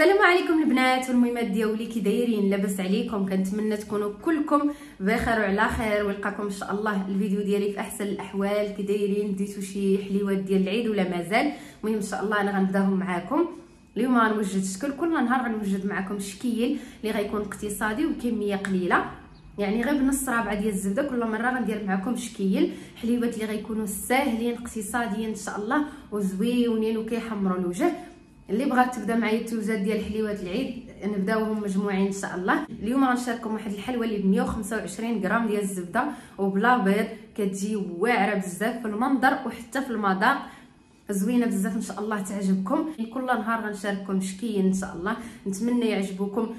السلام عليكم البنات والمهمات ديالي كي دايرين لاباس عليكم. كنتمنى تكونوا كلكم بخير وعلى خير ويلقاكم إن شاء الله الفيديو ديالي في أحسن الأحوال. كي دايرين درتو شي حليوات ديال العيد ولا مازال. المهم إن شاء الله أنا غنبداهم معاكم. اليوم غنوجد شكل كل نهار غنوجد معكم شكيل اللي غيكون اقتصادي وكمية قليلة. يعني غير بنص رابعة ديال الزبدة كل مرة غندير معكم شكيل. حليوات اللي غيكونوا ساهلين اقتصاديين إن شاء الله وزويونين وكيحمروا الوجه. اللي بغات تبدا معايا التوزات ديال حليوات العيد نبداوهم مجموعين إن شاء الله. اليوم غنشارككم واحد الحلوة اللي ب 125 غرام ديال الزبدة وبلا بيض كتجي واعرة بزاف في المنظر وحتى في المذاق. زوينة بزاف إن شاء الله تعجبكم. كل نهار غنشارككم شكيين إن شاء الله. نتمنى يعجبوكم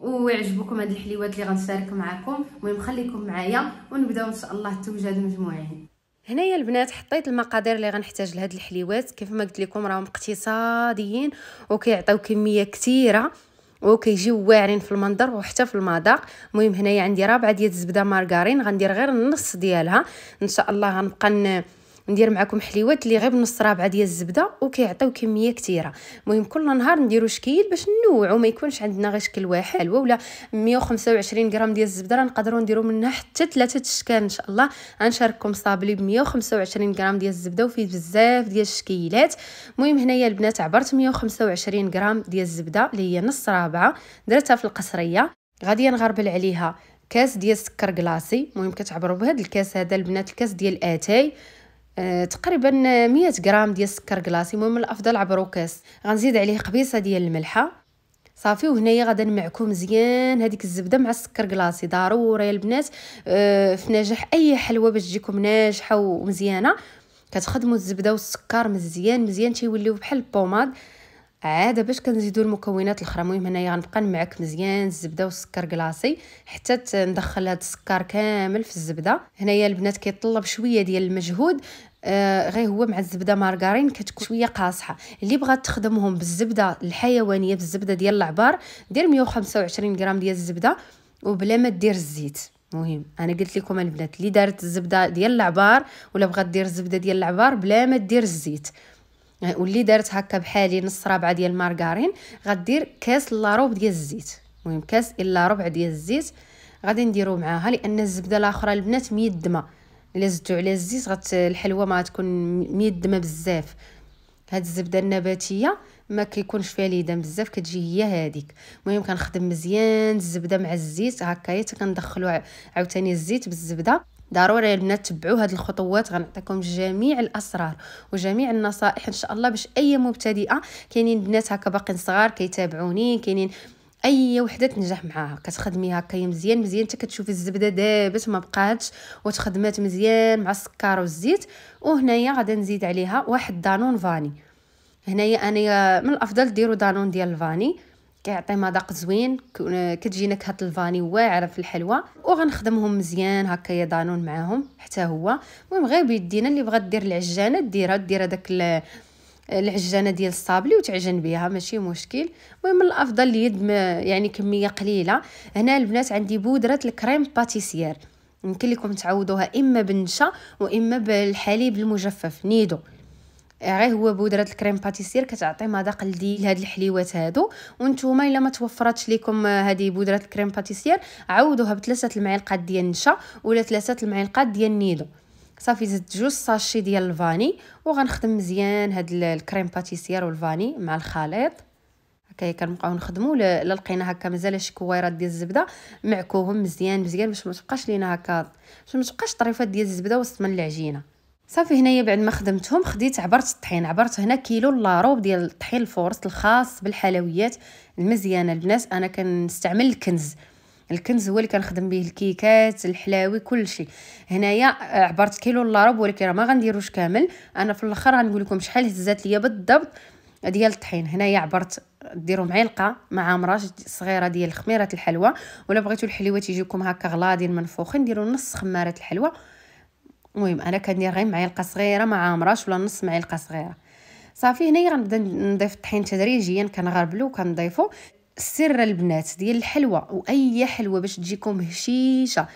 ويعجبوكم هاد الحليوات اللي غنشارك معكم المهم خليكم معايا ونبداو إن شاء الله التوجاد مجموعين. هنايا البنات حطيت المقادير اللي غنحتاج لهاد الحليوات. كيف ما قلت لكم راهم اقتصاديين وكيعطيو كمية كثيرة وكيجيو واعرين في المنظر وحتى في المذاق. المهم هنايا عندي رابعة ديال الزبدة مارغرين غندير غير النص ديالها. إن شاء الله غنبقى ندير معكم حليوات اللي غير بنص رابعة ديال الزبدة وكيعطيو كمية كثيرة. المهم كل نهار نديرو شكيل باش نوعو ما يكونش عندنا غير شكل واحد. حلوة ولا 125 غرام ديال الزبدة راه نقدروا نديرو منها حتى ثلاثة اشكال إن شاء الله. غنشارككم صابلي ب 125 غرام ديال الزبدة وفيه بزاف ديال الشكيلات. المهم هنايا البنات عبرت 125 غرام ديال الزبدة اللي هي نص رابعة درتها في القصرية. غادي نغربل عليها كاس ديال السكر glacé المهم كتعبروا بهذا الكاس هذا البنات الكاس ديال اتاي تقريبا 100 غرام ديال السكر glacé المهم الأفضل عبرو كاس غنزيد عليه قبيصة ديال الملحة. صافي وهنايا غادا نمعكو مزيان هذيك الزبدة مع السكر glacé ضروري البنات أه في نجاح أي حلوة باش تجيكم ناجحة ومزيانة. كتخدموا الزبدة والسكر مزيان مزيان تيوليو بحال البوماد. عاده باش كنزيدو المكونات الاخرى المهم هنايا غنبقى نمعك مزيان الزبده والسكر كلاصي حتى ندخل هذا السكر كامل في الزبده. هنايا البنات كيطلب شوية ديال المجهود آه غير هو مع الزبده مارغرين كتكون شوية قاصحه. اللي بغات تخدمهم بالزبده الحيوانيه بالزبده ديال العبار دير 125 غرام ديال الزبده وبلا ما دير الزيت. مهم. أنا قلت لكم البنات اللي دارت الزبده ديال العبار ولا بغات دير الزبده ديال العبار بلا ما دير الزيت. واللي دارت هكا بحالي نص رابعه ديال المارغرين غدير كاس الا ربع ديال الزيت. المهم كاس إلا ربع ديال الزيت غادي نديرو معاها لأن الزبدة الأخرى البنات ميدمه إلا زدتو عليها الزيت غت الحلوة ما تكون ميدمه بزاف. هاد الزبدة النباتية ما كيكونش فيها ليدان بزاف كتجي هي هذيك المهم كنخدم مزيان الزبدة مع الزيت هكايا حتى كندخلو عاوتاني الزيت بالزبدة. ضروري البنات تبعوا هذه الخطوات. غنعطيكم جميع الأسرار وجميع النصائح إن شاء الله باش أي مبتدئة. كاينين بنات هكا باقيين صغار كيتابعوني كاينين أي وحدة تنجح معاها. كتخدمي هكا مزيان مزيان. حتى كتشوفي الزبدة دابت ما بقاتش. وتخدمات مزيان مع السكر والزيت. وهنايا غادا نزيد عليها واحد دانون vanille. هنايا أنا من الأفضل ديروا دانون ديال ال vanille كيعطي مذاق زوين كتجي نكهه ال vanille واعره في الحلوه وغنخدمهم مزيان هكايا دانون معاهم حتى هو. المهم غير بيدينا اللي بغات دير العجانة ديرها دير هذاك العجانة ديال الصابلي وتعجن بها ماشي مشكل. المهم الأفضل يد يعني كمية قليلة. هنا البنات عندي بودرة ال crème pâtissière يمكن لكم تعوضوها إما بالنشا وإما بالحليب المجفف نيدو. غير هو بودرة ال crème pâtissière كتعطي مذاق لذيذ لهاد الحليوات هادو. وانتوما إلا ما توفراتش لكم هذه بودرة ال crème pâtissière عوضوها بثلاثة المعالق ديال النشا ولا ثلاثة المعالق ديال النيدو صافي زدت جوج sachet ديال ال vanille وغنخدم مزيان هاد ال crème pâtissière وال vanille مع الخليط. هكايا كنبقاو نخدموا الا لقينا هكا مازال شي كويرات ديال الزبدة. معكوهم مزيان مزيان باش ما تبقاش لينا هكا باش ما تبقاش طريفات ديال الزبدة وسط من العجينه صافي هنايا بعد ما خدمتهم خديت عبرت الطحين عبرت هنا كيلو الا ربع ديال الطحين ال force الخاص بالحلويات المزيانة البنات. أنا كنستعمل الكنز الكنز هو اللي كنخدم به الكيكات الحلاوي كلشي. هنايا عبرت كيلو الا ربع ولكن ما غنديروش كامل. أنا في الأخر غنقول لكم شحال هزات ليا بالضبط ديال الطحين. هنايا عبرت ديروا معلقة مع مراش صغيرة ديال خميرة الحلوى. ولا بغيتوا الحليوات يجيكم هكا غلاضين منفوخين ديروا نص خمارة الحلوى. المهم أنا كندير غير معلقه صغيرة مع مراش ولا نص معلقه صغيرة. صافي هنايا غنبدا نضيف الطحين تدريجيا كنغربلو وكنضيفو. السر البنات ديال الحلوى وأي حلوة باش تجيكم هشيشة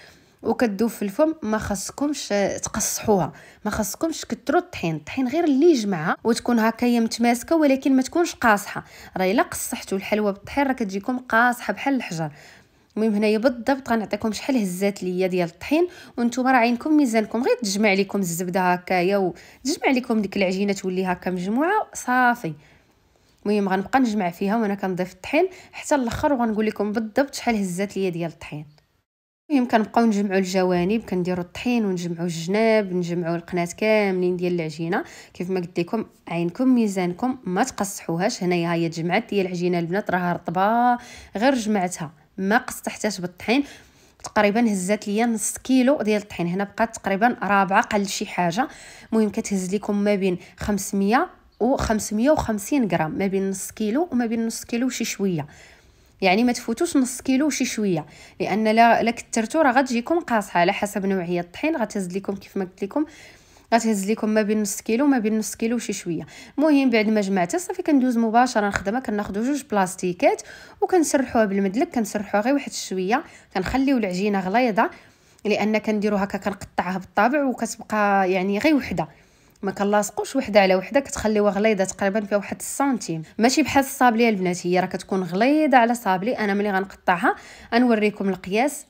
وكتذوب في الفم ما خاصكمش تقصحوها. ما خاصكمش تكثروا الطحين. الطحين غير اللي يجمعها وتكون هكا هي متماسكة ولكن ما تكونش قاصحة. راه إلا قصحتوا الحلوى بالطحين راه كتجيكم قاصحة بحال الحجر. المهم هنايا بالضبط غنعطيكم شحال هزات ليا ديال الطحين وأنتم راه عينكم ميزانكم. غير تجمع لكم الزبدة هكايا وتجمع لكم ديك العجينة تولي هكا مجموعة صافي. المهم غنبقى نجمع فيها وأنا كنضيف الطحين حتى الآخر وغنقول لكم بالضبط شحال هزات ليا ديال الطحين. المهم كنبقاو نجمعوا الجوانب كنديروا الطحين ونجمعوا الجناب نجمعوا القنات كاملين ديال العجينة. كيف ما قلت لكم عينكم ميزانكم ما تقصحوهاش. هنايا هي جمعت ديال العجينة البنات راها رطبة غير جمعتها. ما قصحتهاش بالطحين. تقريبا هزات ليا نص كيلو ديال الطحين. هنا بقات تقريبا رابعة قل شي حاجة. المهم كتهز لكم ما بين 500 و 550 غرام. ما بين نص كيلو وما بين نص كيلو وشي شوية. يعني ما تفوتوش نص كيلو وشي شوية. لأن لا لا كثرتو راه غتجيكم قاصحة. على حسب نوعية الطحين غتهز لكم كيف ما قلت لكم. غتهز لكم ما بين نص كيلو وما بين نص كيلو وشي شوية. المهم بعد ما جمعتها صافي كندوز مباشرة نخدمها كناخذ جوج بلاستيكات وكنسرحوها بالمدلك كنسرحوها غير واحد شوية. كنخليو العجينة غليظة لأن كنديرو هكا كنقطعها بالطابع وكتبقى يعني غير وحدة. ما كنلاصقوش وحدة على وحدة كتخليوها غليظة تقريبا فيها واحد السنتيم ماشي بحال الصابلي البنات هي راه كتكون غليظة على صابلي أنا ملي غنقطعها غنوريكم القياس.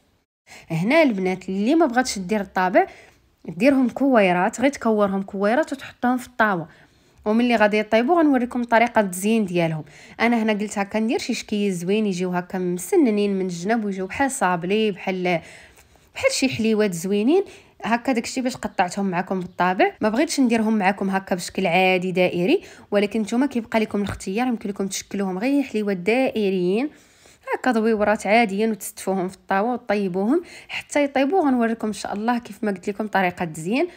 هنا البنات اللي ما بغاتش دير الطابع ديرهم كويرات غير تكورهم كويرات وتحطهم في الطاوة. وملي غادي يطيبوا غنوريكم طريقة التزيين ديالهم. أنا هنا قلت هكا ندير شي شكيل زوين يجيو هكا مسننين من الجنب ويجيو بحال صابلي بحال بحال شي حليوات زوينين. هكا داكشي باش قطعتهم معكم بالطابع. ما بغيتش نديرهم معكم هكا بشكل عادي دائري. ولكن نتوما كيبقى لكم الاختيار يمكن لكم تشكلوهم غير حليوات دائريين. هكا ضويورات عاديين وتستفوهم في الطاوة وطيبوهم حتى يطيبوا غنوريكم إن شاء الله. كيف ما قلت لكم طريقة التزيين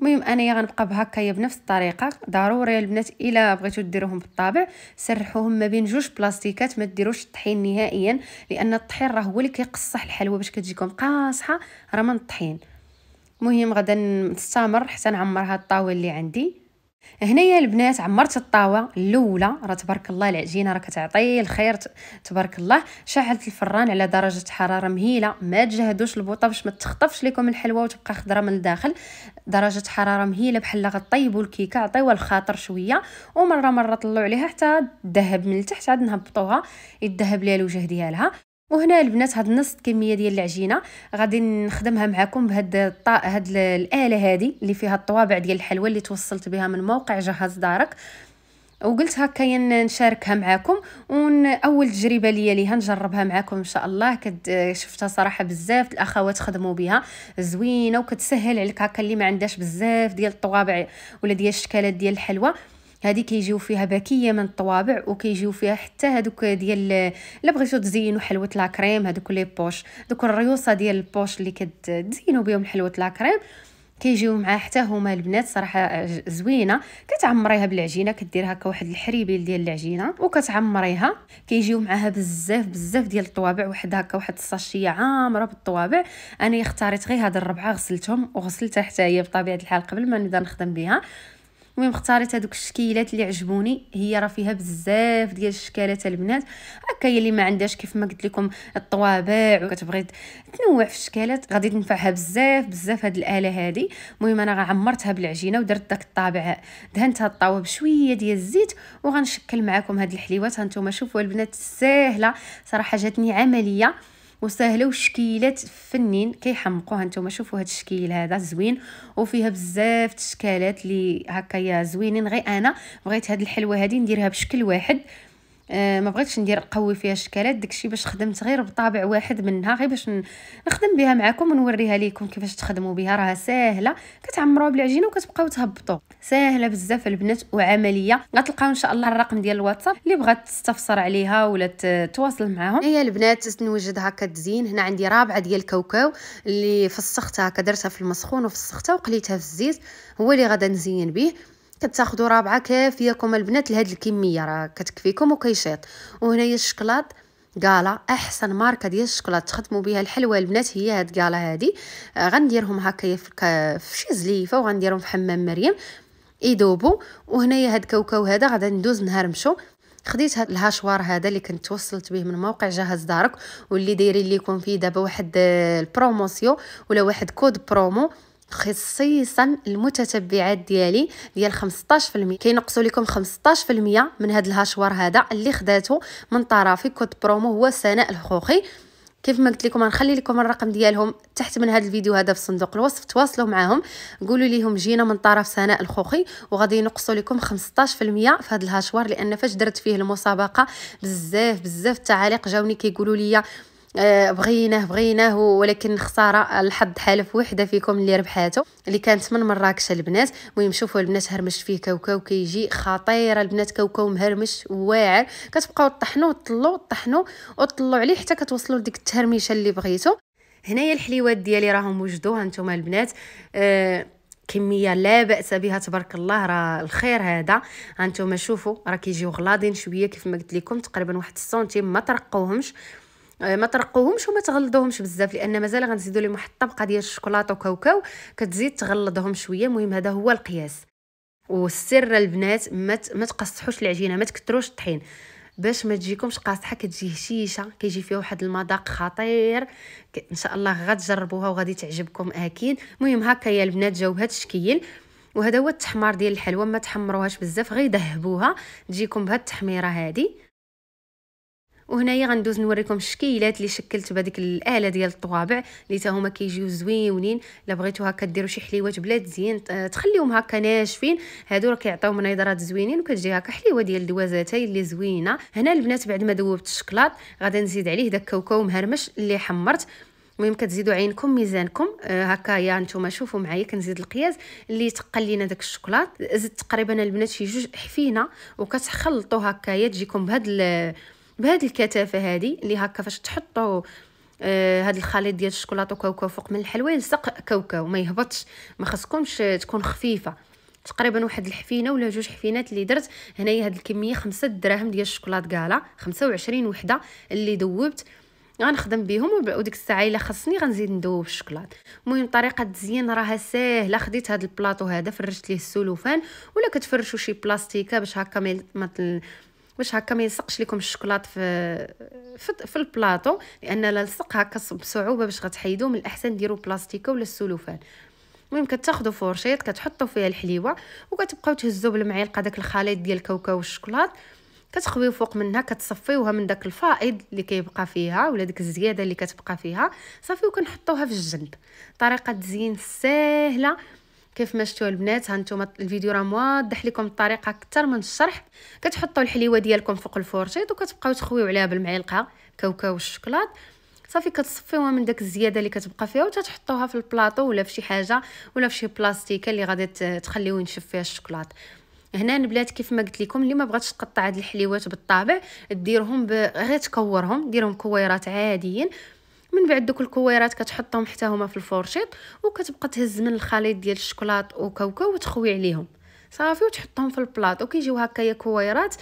المهم أنايا غنبقى بهكايا بنفس الطريقة. ضروري البنات إلا بغيتو ديروهم بالطابع سرحوهم ما بين جوج بلاستيكات ما ديروش الطحين نهائيا لأن الطحين راه هو اللي كيقصح الحلوى باش كتجيكم قاصحة راه من الطحين. المهم غدا نستمر حتى نعمر هاد الطاوة اللي عندي. هنايا البنات عمرت الطاوة الأولى راه تبارك الله العجينه راه كتعطي الخير تبارك الله. شعلت الفران على درجة حرارة مهيلة ما تجهدوش البوطة باش ما تخطفش لكم الحلوة وتبقى خضرة من الداخل. درجة حرارة مهيلة بحال غطيبوا الكيكة عطيوها الخاطر شوية. ومرة مرة طلعوا عليها حتى تذهب من التحت عاد نهبطوها يذهب ليها الوجه ديالها. وهنا البنات هاد نص كمية ديال العجينة غادي نخدمها معكم بهاد الط... هاد الآلة هادي اللي فيها الطوابع ديال الحلوى اللي توصلت بها من موقع جهاز دارك. وقلت هكا نشاركها معكم ون أول تجربة ليا ليها نجربها معكم إن شاء الله. كد شفتها صراحة بزاف الأخوات خدموا بها زوينة وكتسهل عليك هكا اللي ما عندهاش بزاف ديال الطوابع ولا ديال الشكالات ديال الحلوى. هذه كيجيو فيها باكية من الطوابع وكيجيو فيها حتى هذوك ديال الا بغيتو تزينوا حلوة la crème هذوك les poches دوك الريوصة ديال ال poche اللي كتزينوا بهم حلوة la crème كيجيو معاه حتى هما البنات صراحة زوينة. كتعمريها بالعجينة كدير هكا واحد الحريبيل ديال العجينة وكتعمريها. كيجيو معاها بزاف بزاف ديال الطوابع واحد هكا واحد الساشيه عامرة بالطوابع. أنا اختاريت غير هاد الربعة غسلتهم وغسلتها حتى هي بطبيعة الحال قبل ما نبدأ نخدم بها. المهم اختاريت هذوك الشكيلات اللي عجبوني. هي راه فيها بزاف ديال الشكالات البنات. هكا اللي ما عندهاش كيف ما قلت لكم الطوابع. وكتبغي تنوع في الشكالات. غادي تنفعها بزاف بزاف هاد الآلة هادي. المهم أنا عمرتها بالعجينة ودرت داك الطابع دهنتها الطاوه بشوية ديال الزيت وغنشكل معكم هاد الحليوات. هانتوما شوفوا البنات ساهلة. صراحة جاتني عملية. وسهله وشكيلات فنين كيحمقوها نتوما. شوفوا هذا الشكيل هذا زوين. وفيها بزاف الاشكالات اللي هكايا زوينين. غير أنا بغيت هاد الحلوة هذه نديرها بشكل واحد. آه ما بغيتش ندير قوي فيها الشكالات داكشي باش خدمت غير بطابع واحد منها غير باش نخدم بها معكم ونوريها لكم كيفاش تخدموا بها راها ساهلة كتعمروها بالعجينة وكتبقاو تهبطوا. ساهلة بزاف البنات وعملية. غتلقاو إن شاء الله الرقم ديال الواتساب اللي بغات تستفسر عليها ولا تواصل معاهم. هي البنات نوجد هكا تزيين هنا عندي رابعة ديال الكاوكاو اللي فسختها هكا درتها في المسخون وفسختها وقليتها في الزيت هو اللي غادا نزين به. كتاخذوا رابعة كافيكم البنات لهاد الكمية راه كتكفيكم وكيشيط. وهنايا الشكلاط قالا أحسن ماركة ديال الشكلاط تخدموا بها الحلوى البنات هي هاد قالا هادي. آه غنديرهم هكايا في شي زليفة وغنديرهم في حمام مريم. يذوبوا وهنايا هاد كاوكاو هذا غادا ندوز نهرمشو خديت هاد ال hachoir هذا اللي كنت توصلت به من موقع جهز دارك واللي دايرين لكم فيه دابا واحد ال promotion ولا واحد code promo. خصيصا المتتبعات ديالي ديال 15% كينقصوا لكم 15% من هذا ال hachoir هذا اللي خداتو من طرفي code promo هو سناء الخوخي كيف ما قلت لكم غنخلي لكم الرقم ديالهم تحت من هذا الفيديو هذا في صندوق الوصف. تواصلوا معاهم قولوا لهم جينا من طرف سناء الخوخي وغادي ينقصوا لكم 15% في هذا ال hachoir لأن فاش درت فيه المسابقة بزاف بزاف التعاليق جاوني كيقولوا لي بغيناه بغيناه ولكن خسارة الحظ حالف وحدة فيكم اللي ربحاته اللي كانت من مراكش البنات المهم شوفوا البنات هرمش فيه كاوكاو كيجي خطيرة البنات كاوكاو مهرمش واعر كتبقاو طحنوا طلوا طحنوا وطلوا عليه حتى كتوصلوا لديك التهرميشة اللي بغيتو. هنايا الحليوات ديالي راهم وجدوها نتوما البنات آه كمية لا بأس بها تبارك الله راه الخير هذا. هانتوما شوفوا راه كيجيو غلاضين شوية كيف ما قلت لكم تقريبا واحد السنتيم ما ترقوهمش آه، ما ترقوهمش وما تغلضوهمش بزاف لأن مازال غنزيدوا لهم واحد الطبقه ديال الشوكولاتة وكاوكاو كتزيد تغلضهم شوية. المهم هذا هو القياس. والسر البنات ما ما تقصحوش العجينة ما تكثروش الطحين. باش ما تجيكمش قاصحة كتجي هشيشة كيجي فيها واحد المذاق خطير إن شاء الله غتجربوها وغادي تعجبكم أكيد. المهم هكا يا البنات جاو بهذا الشكل وهذا هو التحمار ديال الحلوى ما تحمروهاش بزاف غير دهبوها تجيكم بهذه التحميرة هذه وهنايا غندوز نوريكم الشكيلات اللي شكلت بهذيك الآلة ديال الطوابع اللي تا هما كيجيو زوينين. الا بغيتو هكا ديروا شي حليوات بلا تزيين تخليهم هكا ناشفين. هادو راه كيعطيو منيضرات زوينين وكتجي هكا حليوة ديال الدوازاتاي اللي زوينة. هنا البنات بعد ما ذوبت الشكلاط غادي نزيد عليه داك كاوكاو مهرمش اللي حمرت. المهم كتزيدوا عينكم ميزانكم. آه هكايا نتوما شوفوا معايا كنزيد القياس اللي تقل لينا داك الشكلاط. زدت تقريبا البنات شي جوج حفينة وكتخلطوا هكايا تجيكم بهاد بهذه الكثافه هذه اللي هكا فاش تحطوا آه هذا الخليط ديال الشوكولاتة وكاوكاو فوق من الحلوى يلصق كاوكاو ما يهبطش ما خصكمش تكون خفيفة. تقريبا واحد الحفينة ولا جوج حفينات اللي درت هنايا هاد الكمية خمسة دراهم ديال الشوكولات كالا 25 وحدة اللي ذوبت غنخدم بهم وديك الساعة إلا خصني غنزيد ندوب الشوكولات المهم طريقة التزيين راها ساهلة خديت هذا البلاطو هذا فرشت ليه السلوفان ولا كتفرشوا شي بلاستيكة باش هكا ما باش هكا ما يلصقش لكم الشوكولات في في, في البلاطو لأن لا لصق هكا بصعوبة باش غتحيدوه من الأحسن ديروا بلاستيكه ولا السلوفان المهم كتاخذوا fourchette كتحطوا فيها الحليوة وكتبقاو تهزوا بالمعلقة داك الخليط ديال الكاوكاو والشوكولات. كتخويو فوق منها كتصفيوها من داك الفائض اللي كيبقى فيها ولا ديك الزيادة اللي كتبقى فيها. صافي وكنحطوها في الجنب. طريقة تزيين ساهله كيف ما شفتوا البنات هانتوما الفيديو راه موضح لكم الطريقة أكثر من الشرح. كتحطوا الحليوة ديالكم فوق الفورشيط وكتبقاو تخويو عليها بالمعلقة كاوكاو والشوكولات. صافي كتصفيوها من داك الزيادة اللي كتبقى فيها وتتحطوها في البلاطو ولا في شي حاجة ولا في شي بلاستيكة اللي غادي تخليو ينشف فيها الشوكولات. هنا البنات كيف ما قلت لكم اللي ما بغاتش تقطع هاد الحليوات بالطابع ديرهم غير تكورهم ديرهم كويرات عاديين. من بعد دوك الكويرات كتحطهم حتى هما في الفورشيط وكتبقى تهز من الخليط ديال الشوكولات وكاوكاو وتخوي عليهم. صافي وتحطهم في البلاط وكيجيو هكايا كويرات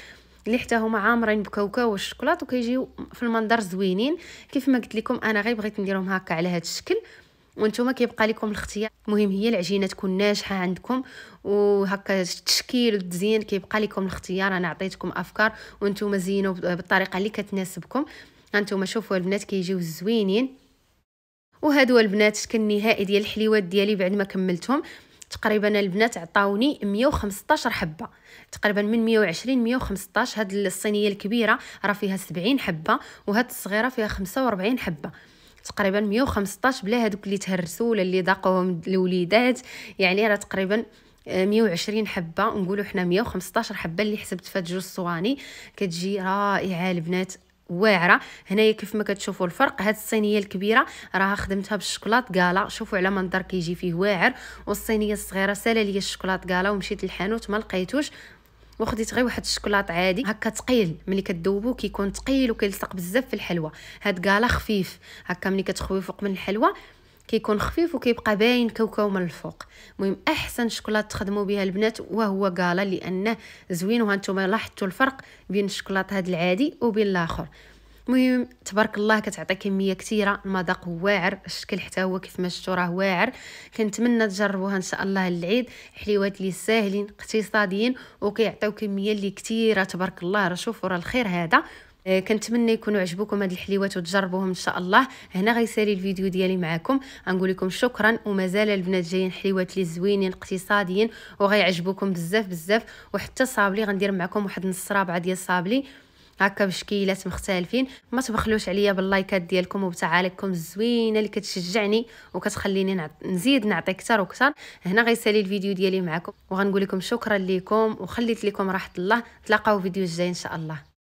اللي حتى هما عامرين بكاوكاو والشوكولات وكيجيو في المنظر زوينين. كيف ما قلت لكم أنا غير بغيت نديرهم هكا على هذا الشكل. وأنتم كيبقى لكم الاختيار. المهم هي العجينة تكون ناجحة عندكم وهكا التشكيل والتزيين كيبقى لكم الاختيار. أنا عطيتكم أفكار وأنتم زينوا بالطريقة اللي كتناسبكم. هانتوما شوفوا البنات كيجيو زوينين. وهادو البنات الشكل النهائي ديال الحليوات ديالي بعد ما كملتهم. تقريبا البنات عطاوني 115 حبة. تقريبا من 120 115 هاد الصينية الكبيرة راه فيها 70 حبة وهاد الصغيرة فيها 45 حبة. تقريبا 115 بلا هادوك اللي تهرسوا ولا اللي ضاقوهم الوليدات. يعني راه تقريبا 120 حبة. نقولوا حنا 115 حبة اللي حسبت فهاد جوج صواني. كتجي رائعة البنات. واعرة. هنايا كيف ما كتشوفوا الفرق هاد الصينية الكبيرة راها خدمتها بالشوكولات كالا شوفوا على منظر كيجي فيه واعر. والصينية الصغيرة سالا ليا الشوكولات كالا ومشيت للحانوت ما لقيتوش. وخديت غير واحد الشوكولات عادي. هكا ثقيل ملي كدوبو كيكون ثقيل وكيلصق بزاف في الحلوى. هاد كالا خفيف. هكا ملي كتخوي فوق من الحلوى كيكون خفيف وكيبقى باين كاوكاو من الفوق. المهم أحسن شوكولات تخدموا بها البنات وهو كالا لأنه زوين وهانتوما لاحظتوا الفرق بين الشوكولات هذا العادي وبين الآخر. المهم تبارك الله كتعطي كمية كثيرة المذاق واعر الشكل حتى هو كيف ما شفتوا راه واعر. كنتمنى تجربوها إن شاء الله العيد حليوات لي ساهلين اقتصاديين وكيعطيو كمية اللي كثيرة. تبارك الله راه شوفوا راه الخير هذا. كنتمنى يكونوا عجبوكم هاد الحليوات وتجربوهم إن شاء الله. هنا غيسالي الفيديو ديالي معكم غنقول لكم شكرا ومازال البنات جايين حليوات لي زوينين اقتصاديين وغيعجبوكم بزاف بزاف. وحتى صابلي غندير معكم واحد نص رابعة ديال صابلي. هكا بشكيلات مختلفين. ما تبخلوش عليا باللايكات ديالكم وبتعاليقكم الزوينه اللي كتشجعني وكتخليني نزيد نعطي أكثر وأكثر. هنا غيسالي الفيديو ديالي معكم وغنقول لكم شكرا لكم وخليت لكم راحة الله. تلاقاو فيديو الجاي إن شاء الله.